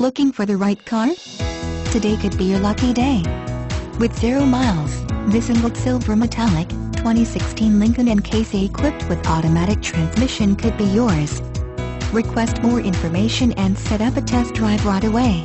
Looking for the right car? Today could be your lucky day. With zero miles, this Ingot silver metallic, 2016 Lincoln MKC equipped with automatic transmission could be yours. Request more information and set up a test drive right away.